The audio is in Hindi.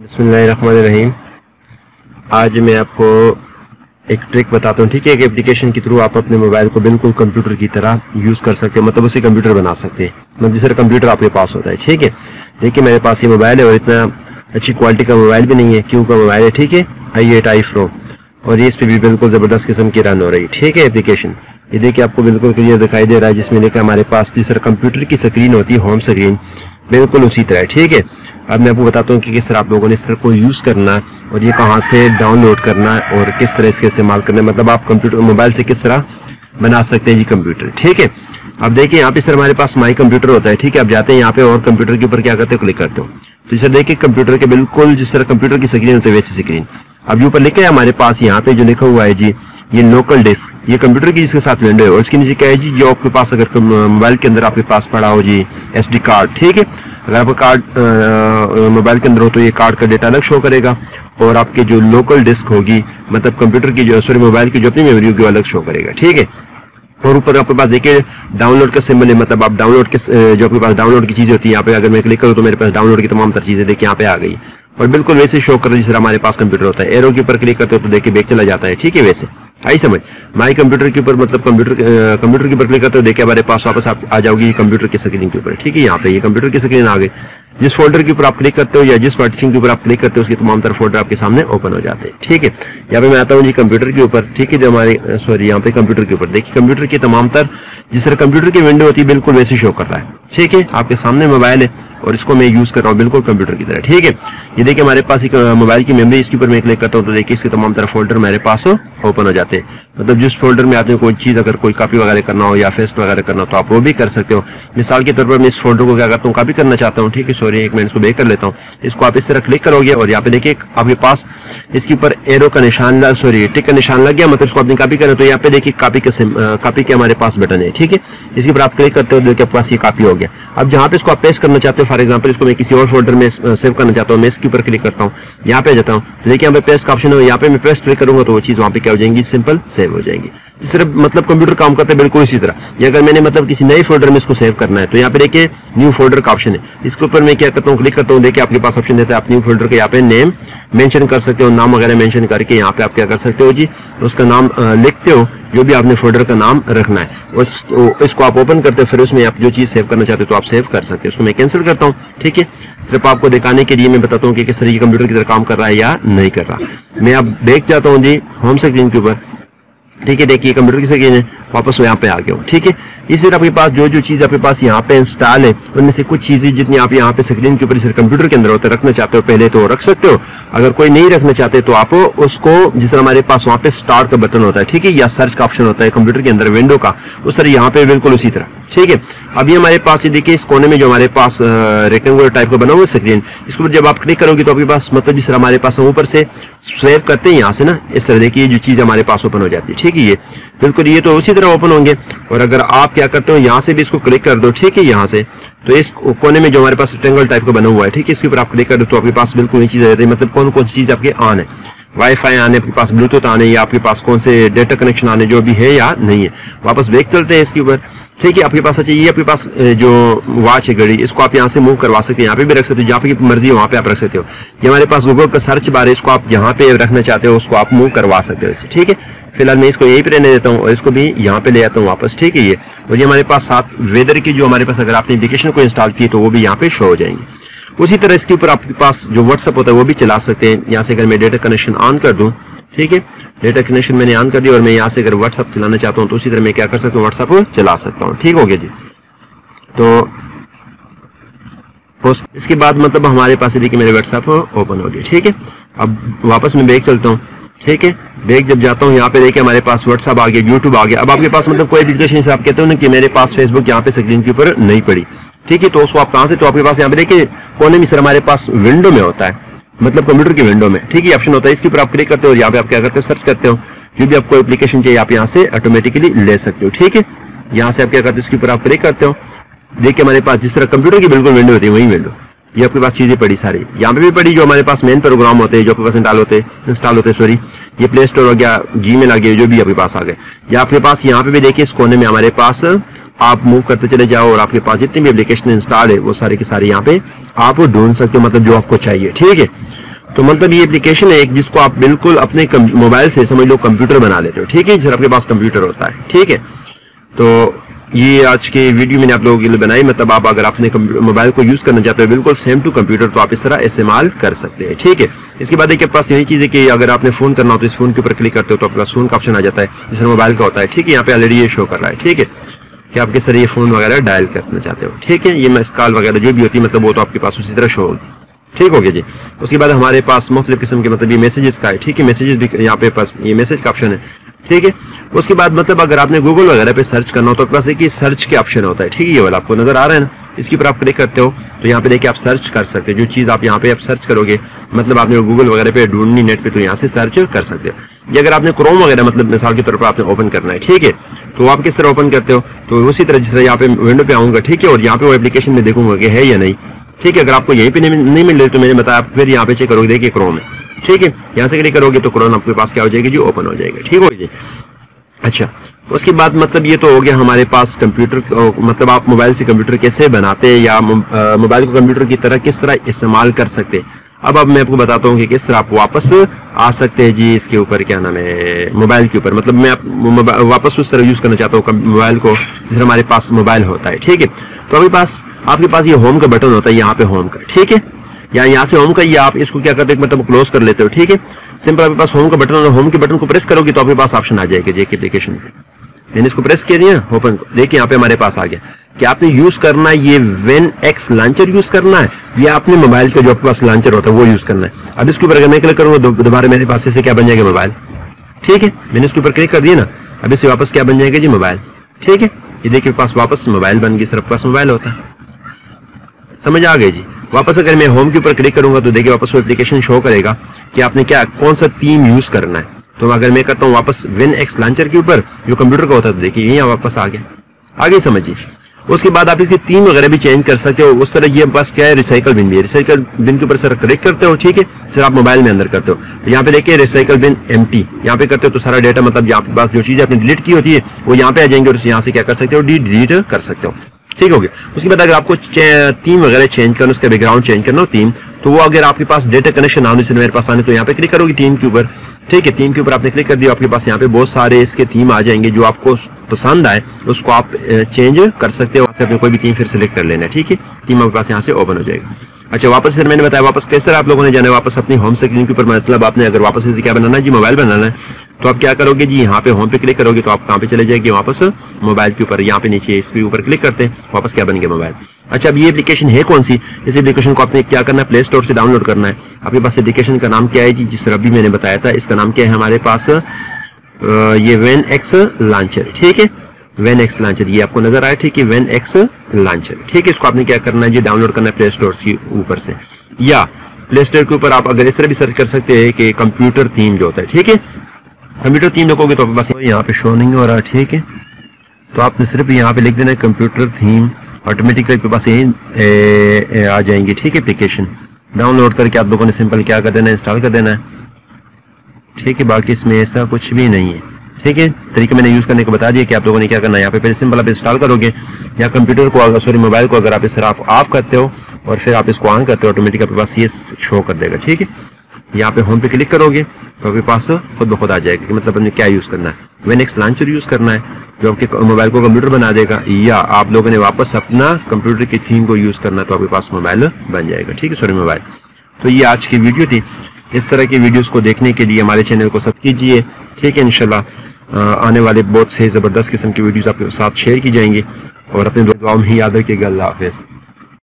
बसमीम आज मैं आपको एक ट्रिक बताता हूँ, ठीक है? एक एप्लीकेशन के थ्रू आप अपने मोबाइल को बिल्कुल कंप्यूटर की तरह यूज़ कर सकते हैं मतलब उसे कंप्यूटर बना सकते हैं। मतलब जिस कंप्यूटर आपके पास होता है, ठीक है? देखिए, मेरे पास ये मोबाइल है और इतना अच्छी क्वालिटी का मोबाइल भी नहीं है। क्यों का मोबाइल है, ठीक है? आई एट आई प्रो और ये इस पर भी बिल्कुल ज़बरदस्त किस्म की रन हो रही है, ठीक है एप्लीकेशन ये देखिए, आपको बिल्कुल क्लियर दिखाई दे रहा है, जिसमें देखा हमारे पास जिस कंप्यूटर की स्क्रीन होती है होम स्क्रीन बिल्कुल उसी तरह, ठीक है? अब मैं आपको बताता हूँ कि किस तरह आप लोगों ने इस तरह को यूज़ करना है और ये कहाँ से डाउनलोड करना है और किस तरह इसके इस्तेमाल करना है। मतलब आप कंप्यूटर मोबाइल से किस तरह बना सकते हैं जी कंप्यूटर ठीक है? अब देखिए, यहाँ पे सर हमारे पास माई कंप्यूटर होता है, ठीक है? आप जाते हैं यहाँ पे और कंप्यूटर के ऊपर क्या करते हो? क्लिक करते हो। तो सर देखिए कंप्यूटर के बिल्कुल जिस तरह कंप्यूटर की स्क्रीन होती है, वैसी स्क्रीन अब ये ऊपर लिखा हमारे पास यहाँ पे जो लिखा हुआ है जी ये लोकल डिस्क ये कंप्यूटर की जिसके साथ विंडो है। और इसके नीचे क्या है जी? जो आपके पास अगर मोबाइल के अंदर आपके पास पड़ा हो जी एस कार्ड ठीक है? अगर आपका कार्ड मोबाइल के अंदर हो तो ये कार्ड का डेटा अलग शो करेगा। और आपके जो लोकल डिस्क होगी मतलब कंप्यूटर की जो सॉरी मोबाइल की जो अपनी मेमोरी होगी, वो अलग शो करेगा, ठीक है? और ऊपर आपके पास देखिए डाउनलोड का सिंबल है मतलब आप डाउनलोड के जो आपके पास डाउनलोड की चीज़ होती है, यहाँ पे अगर मैं क्लिक करूँ तो मेरे पास डाउनलोड की तमाम तर चीज़ें देखिए, यहाँ पे आ गई। और बिल्कुल वैसे शो कर जिस हमारे पास कंप्यूटर होता है। एरो के ऊपर क्लिक करते हो तो देखिए बेग चला जाता है। ठीक है वैसे। आई समझ? माई कंप्यूटर के ऊपर मतलब कंप्यूटर कंप्यूटर के ऊपर क्लिक करते हो देखिए हमारे पास वापस आप आ जाओगी कंप्यूटर की स्क्रीन के ऊपर। ठीक है, यहाँ पे कंप्यूटर की स्क्रीन आ गई। जिस फोल्डर के ऊपर आप क्लिक करते हो या जिस पार्टीशन के ऊपर आप क्लिक करते हो, उसके तमाम तरह फोल्डर आपके सामने ओपन हो जाते हैं। ठीक है? यहाँ पे मैं आता हूँ जी कंप्यूटर के ऊपर। ठीक है, जो हमारे सॉरी यहाँ पे कंप्यूटर के ऊपर। देखिए कंप्यूटर की तमाम तर, जिस तरह कंप्यूटर की विंडो होती है, बिल्कुल वैसे शो कर रहा है। ठीक है? आपके सामने मोबाइल है। और इसको मैं यूज़ कर रहा हूँ बिल्कुल कंप्यूटर की तरह। ठीक है? ये देखिए हमारे पास एक मोबाइल की मेमोरी इसके ऊपर मैं क्लिक करता हूँ तो देखिए इसके तमाम तरह फोल्डर मेरे पास ओपन हो जाते हैं। मतलब जिस फोल्डर में आते हैं कोई चीज़, अगर कोई कॉपी वगैरह करना हो या फेस्ट वगैरह करना हो तो आप वो भी कर सकते हो। मिसाल के तौर पर मैं इस फोल्डर को क्या करता हूँ कॉपी करना चाहता हूँ, ठीक है? सॉरी एक मिनट इसको बेक कर लेता हूँ। इसको आप इस तरह क्लिक करोगे और यहाँ पे देखिए आपके पास इसके ऊपर एरो का निशान लग सॉरी टिक का निशान लग गया मतलब इसको अपनी कॉपी करें तो यहाँ पे देखिए कॉपी के कॉपी के हमारे पास बटन है, ठीक है? इसके ऊपर आप क्लिक करते हो, देखिए आपके पास ये कॉपी हो गया। अब जहाँ पे इसको आप पेस्ट करना चाहते हो फॉर एग्ज़ाम्पल इसको मैं किसी और फोल्डर में सेव करना चाहता हूँ, मैं इसके ऊपर क्लिक करता हूँ, यहाँ पे जाता हूँ। तो देखिए, यहाँ पे पेस्ट का ऑप्शन है, यहाँ पे मैं पेस्ट क्लिक करूँगा तो वो चीज़ वहाँ पे क्या हो जाएगी? सिंपल सेव हो जाएँगी। सिर्फ़ मतलब कंप्यूटर काम करते हैं बिल्कुल इसी तरह। ये अगर मैंने मतलब किसी नए फोल्डर में इसको सेव करना है तो यहाँ पे देखिए न्यू फोल्डर का ऑप्शन है। इसके ऊपर मैं क्या करता हूँ क्लिक करता हूँ देखिए आपके पास ऑप्शन देता है आप न्यू फोल्डर का यहाँ पे नेम मेंशन कर सकते हो नाम वगैरह मेंशन करके यहाँ पे आप क्या कर सकते हो जी उसका नाम लिखते हो जो भी आपने फोल्डर का नाम रखना है। उस, इसको आप ओपन करते हो फिर उसमें आप जो चीज़ सेव करना चाहते हो तो आप सेव कर सकते हो। उसको मैं कैंसिल करता हूँ ठीक है? सिर्फ़ आपको दिखाने के लिए मैं बताता हूँ कि किस तरीके कंप्यूटर की तरह काम कर रहा है या नहीं कर रहा। मैं अब देख जाता हूँ जी होम स्क्रीन के ऊपर। ठीक है, देखिए कंप्यूटर की स्क्रीन है, वापस यहाँ पे आ गया हूँ, ठीक है? इसी आपके पास जो जो चीज़ आपके पास यहाँ पे इंस्टॉल है, उनमें से कुछ चीज़ें जितनी आप यहाँ पे स्क्रीन के ऊपर इस कंप्यूटर के अंदर होते रखना चाहते हो, पहले तो रख सकते हो। अगर कोई नहीं रखना चाहते तो आप उसको, जिस तरह हमारे पास वहाँ पे स्टार्ट का बटन होता है, ठीक है, या सर्च का ऑप्शन होता है कंप्यूटर के अंदर विंडो का, उस तरह यहाँ पे बिल्कुल उसी तरह। ठीक है। अभी हमारे पास ये देखिए, इस कोने में जो हमारे पास रेक्टेंगुलर टाइप का बना हुआ स्क्रीन इसके ऊपर जब आप क्लिक करोगे तो आपके पास मतलब जिस तरह हमारे पास ऊपर से स्वेप करते हैं यहाँ से ना, इस तरह देखिए जो चीज़ हमारे पास ओपन हो जाती है। ठीक है ये। बिल्कुल ये तो उसी तरह ओपन होंगे। और अगर आप क्या करते हो, यहाँ से भी इसको क्लिक कर दो, ठीक है यहाँ से। तो इस कोने में जो हमारे पास रेक्टेंगल टाइप का बना हुआ है, ठीक है, इसके ऊपर आप क्लिक कर दो तो आपके पास बिल्कुल ये चीज़ आ जाती है। मतलब कौन कौन सी चीज़ आपके ऑन है। वाईफाई आने, आपके पास ब्लूटूथ आने, या आपके पास कौन से डेटा कनेक्शन आने, जो भी है या नहीं है। वापस बैक चलते हैं इसके ऊपर। ठीक है, आपके पास अच्छा ये आपके पास जो वॉच है घड़ी, इसको आप यहाँ से मूव करवा सकते हैं। यहाँ पे भी रख सकते हो, जहाँ पे मर्ज़ी है, वहाँ पे आप रख सकते हो। ये हमारे पास गूगल का सर्च बार है, इसको आप जहाँ पे रखना चाहते हो, उसको आप मूव करवा सकते हो इसे, ठीक है? फ़िलहाल मैं इसको यहीं पे रहने देता हूँ और इसको भी यहाँ पे ले आता हूँ वापस, ठीक है ये? और ये हमारे पास साथ वेदर की जो हमारे पास अगर आपने एप्लीकेशन को इंस्टॉल की तो वो भी यहाँ पे शो हो जाएँगे। उसी तरह इसके ऊपर आपके पास जो व्हाट्सअप होता है, वो भी चला सकते हैं। यहाँ से अगर मैं डेटा कनेक्शन ऑन कर दूँ ठीक है? डेटा कनेक्शन मैंने ऑन कर दिया और मैं यहाँ से अगर व्हाट्सअप चलाना चाहता हूँ तो उसी तरह मैं क्या कर सकता हूँ? व्हाट्सअप चला सकता हूँ। ठीक हो गया जी। तो इसके बाद मतलब हमारे पास देखिए मेरे व्हाट्सअप ओपन हो गया। ठीक है? अब वापस मैं बैग चलता हूँ। ठीक है? बैग जब जाता हूँ, यहाँ पे देखिए हमारे पास व्हाट्सअप आ गया यूट्यूब आ गया। अब आपके पास मतलब कोई एप्लीकेशन आप कहते हो ना कि मेरे पास फेसबुक यहाँ पे स्क्रीन के ऊपर नहीं पड़ी। ठीक है? तो उसको आप कहाँ से तो आपके पास यहाँ पे देखिए, कोने में सर हमारे पास विंडो में होता है। मतलब कंप्यूटर की विंडो में। ठीक है ऑप्शन होता है, इसके ऊपर आप क्लिक करते हो, यहाँ पे आप क्या करते हो सर्च करते हो। जो भी आपको एप्लीकेशन चाहिए, आप यहाँ से ऑटोमेटिकली ले सकते हो, ठीक है? यहाँ से आप क्या करते हो, इसके ऊपर आप क्लिक करते हो। देखिए, हमारे पास जिस तरह कंप्यूटर की बिल्कुल विंडो होती है वही विंडो ये आपके पास चीज़ें पड़ी सारी। यहाँ पे भी पड़ी, जो हमारे पास मेन प्रोग्राम होते हैं, जो आपके पास इंस्टॉल होते इंस्टॉल होते सॉरी ये प्ले स्टोर हो गया जी मेल आ गया, जो भी आपके पास आ गए। या आपके पास यहाँ पे भी देखिए, इस कोने में हमारे पास आप मूव करते चले जाओ और आपके पास जितनी भी एप्लीकेशन इंस्टॉल है, वो सारे के सारे यहाँ पे आप ढूंढ सकते हो मतलब जो आपको चाहिए, ठीक है? तो मतलब ये एप्लीकेशन है एक जिसको आप बिल्कुल अपने मोबाइल से समझ लो कंप्यूटर बना लेते हो, ठीक है? जिस आपके पास कंप्यूटर होता है, ठीक है? तो ये आज के वीडियो मैंने आप लोगों के लिए बनाई मतलब आप अगर अपने मोबाइल को यूज़ करना चाहते हो, बिल्कुल सेम टू कंप्यूटर तो आप इस तरह इस्तेमाल कर सकते हैं, ठीक है? इसके बाद एक पास यही चीज़ है कि अगर आपने फ़ोन करना हो तो इस फ़ोन के ऊपर क्लिक करते हो तो आपके पास फ़ोन का ऑप्शन आ जाता है जिसमें मोबाइल का होता है, ठीक है? यहाँ पे ऑलरेडी ये शो कर रहा है, ठीक है? कि आप किस तरह ये फ़ोन वगैरह डायल करना चाहते हो। ठीक है, ये मैं कॉल वगैरह जो भी होती है मतलब वो तो आपके पास उसी तरह शो होगी ठीक हो गया जी। उसके बाद हमारे पास मुख्तलिफ़ किस्म के मतलब ये मैसेजेस का है। ठीक है मैसेजेस भी यहाँ पे पास, ये मैसेज का ऑप्शन है। ठीक है, उसके बाद मतलब अगर आपने गूगल वगैरह पे सर्च करना हो तो आपके पास देखिए सर्च के ऑप्शन होता है। ठीक है ये वाला आपको नज़र आ रहा है ना। इसके ऊपर आप क्लिक करते हो तो यहाँ पे देखिए आप सर्च कर सकते हो। जो चीज़ आप यहाँ पे आप सर्च करोगे मतलब आपने गूगल वगैरह पे ढूंढनी नेट पे तो यहाँ से सर्च कर सकते हो। ये अगर आपने क्रोम वगैरह मतलब मिसाल के तौर पर आपने ओपन करना है, ठीक है? तो आप किस तरह ओपन करते हो? तो उसी तरह जिस तरह यहाँ पे विंडो पे आऊँगा, ठीक है? और यहाँ पे वो एप्लीकेशन में देखूँगा कि है या नहीं। ठीक है, अगर आपको यहीं पे नहीं मिल रही तो मैंने बताया फिर यहाँ पे चेक करोगे, देखिए क्रोम है। ठीक है? यहाँ से क्लिक करोगे तो क्रोम आपके पास क्या हो जाएगी? जी ओपन हो जाएगा। ठीक हो? जी अच्छा उसके बाद मतलब ये तो हो गया हमारे पास कंप्यूटर मतलब आप मोबाइल से कंप्यूटर कैसे बनाते हैं या मोबाइल को कंप्यूटर की तरह किस तरह इस्तेमाल कर सकते? हैं अब अब मैं आपको बताता हूँ कि किस तरह आप वापस आ सकते हैं जी इसके ऊपर, क्या नाम है मोबाइल के ऊपर। मतलब मैं आप वापस उस तरह यूज़ करना चाहता हूँ मोबाइल को जिस हमारे पास मोबाइल होता है, ठीक है? तो अभी पास, आपके पास ये होम का बटन होता है, यहाँ पे होम का, ठीक है? या यहाँ से होम का, ये आप इसको क्या करते हैं मतलब क्लोज कर लेते हो, ठीक है? सिंपल आपके पास होम का बटन और होम के बटन को प्रेस करोगे तो आपके पास ऑप्शन आ जाएगा जेके एप्लीकेशन मैंने इसको प्रेस किया दिया ओपन देखिए यहाँ पे हमारे पास आ गया। कि आपने यूज़ करना है, ये वेन एक्स लॉन्चर यूज़ करना है, या आपने मोबाइल का जो आपके पास लॉन्चर होता है, वो यूज़ करना है। अब इसके ऊपर अगर मैं क्लिक करूँगा दोबारा मेरे पास इसे क्या बन जाएगा मोबाइल ठीक है, मैंने इसके ऊपर क्लिक कर दिया ना, अब इसे वापस क्या बन जाएगा जी मोबाइल ठीक है, ये देखिए पास वापस मोबाइल बन गई सिर्फ़ पास मोबाइल होता है। समझ आ गई जी? वापस अगर मैं होम के ऊपर क्लिक करूँगा तो देखिए वापस वो एप्लीकेशन शो करेगा कि आपने क्या, कौन सा थीम यूज़ करना है। तो अगर मैं करता हूँ वापस विन एक्स लॉन्चर के ऊपर, जो कंप्यूटर का होता है तो देखिए यहाँ वापस आ गया। आगे समझिए। उसके बाद आप इसकी थीम वगैरह भी चेंज कर सकते हो। उस तरह ये बस क्या है रिसाइकल बिन भी है। रिसाइकल बिन के ऊपर सर क्लिक करते हो, ठीक है? सर आप मोबाइल में अंदर करते हो। तो यहाँ पे देखिए रिसाइकल बिन एम टी यहाँ पे करते हो तो सारा डेटा मतलब पे पास जो चीज़ आपने डिलीट की होती है, वो यहाँ पे आ जाएँगे और यहाँ से क्या कर सकते हो? डी डिलीट कर सकते हो। ठीक हो गया। उसके बाद अगर आपको थीम वगैरह चेंज करना, उसका बैकग्राउंड चेंज करना हो टीम तो वो अगर आपके पास डेटा कनेक्शन आने से मेरे पास आने तो यहाँ पे क्लिक करोगे टीम के ऊपर। ठीक है टीम के ऊपर आपने क्लिक कर दिया, आपके पास यहाँ पे बहुत सारे इसके टीम आ जाएँगे, जो आपको पसंद आए, उसको आप चेंज कर सकते हो अपने कोई भी टीम फिर सेलेक्ट कर लेना ठीक है? टीम आपके पास यहाँ से ओपन हो जाएगा। अच्छा वापस फिर मैंने बताया, वापस कैसे आप लोगों ने जाना है? वापस अपनी होम स्क्रीन के ऊपर मतलब आपने अगर वापस इसे क्या बनाना है? जी मोबाइल बनाना है। तो आप क्या करोगे? जी, यहाँ पे होम पे क्लिक करोगे तो आप कहाँ पे चले जाएँगे? वापस मोबाइल के ऊपर, यहाँ पे नीचे इसके ऊपर क्लिक करते हैं। वापस क्या बन गया मोबाइल अच्छा अब ये एप्लीकेशन है कौन सी? इस एप्लीकेशन को आपने क्या करना है? प्ले स्टोर से डाउनलोड करना है। आपके पास एप्लीकेशन का नाम क्या है? जी, जिस रबी मैंने बताया था, इसका नाम क्या है हमारे पास? ये वेन एक्स लॉन्चर ठीक है? वेन एक्स लॉन्चर ये आपको नज़र आया ठीक है वेन एक्स लॉन्चर ठीक है, इसको आपने क्या करना है? जी डाउनलोड करना है प्ले स्टोर के ऊपर से। या प्ले स्टोर के ऊपर आप अगर इस तरह भी सर्च कर सकते हैं कि कंप्यूटर थीम जो होता है, ठीक है? कंप्यूटर थीम लिखोगे तो बस यहाँ पे शो नहीं हो रहा, ठीक है? तो आपने सिर्फ़ यहाँ पे लिख देना है कंप्यूटर थीम ऑटोमेटिकली आपके पास यही आ जाएँगे, ठीक है एप्लीकेशन डाउनलोड करके आप लोगों ने सिंपल क्या कर देना है इंस्टॉल कर देना है। ठीक है, बाकी इसमें ऐसा कुछ भी नहीं है। ठीक है तरीके मैंने यूज़ करने को बता दिया कि आप लोगों ने क्या करना है? यहाँ पे पहले सिंपल आप इंस्टॉल करोगे, या कंप्यूटर को सॉरी मोबाइल को अगर आप इस तरह ऑफ़ करते हो, और फिर आप इसको ऑन करते हो ऑटोमेटिक आपके पास ये शो कर देगा, ठीक है? यहाँ पे होम पे क्लिक करोगे तो आपके पास खुद ब आ जाएगा कि मतलब हमने क्या यूज़ करना है। वेन एक्स लॉन्चर यूज़ करना है, जो आपके मोबाइल को कंप्यूटर बना देगा, या आप लोगों ने वापस अपना कंप्यूटर की थीम को यूज़ करना तो आपके पास मोबाइल बन जाएगा, ठीक है? सॉरी मोबाइल तो ये आज की वीडियो थी। इस तरह की वीडियोस को देखने के लिए हमारे चैनल को सब कीजिए, ठीक है इनशाला आने वाले बहुत से ज़बरदस्त किस्म की वीडियोज़ आपके साथ शेयर की जाएँगी। और अपने दुआओं में ही याद रखिएगा। अल्लाह हाफिज़।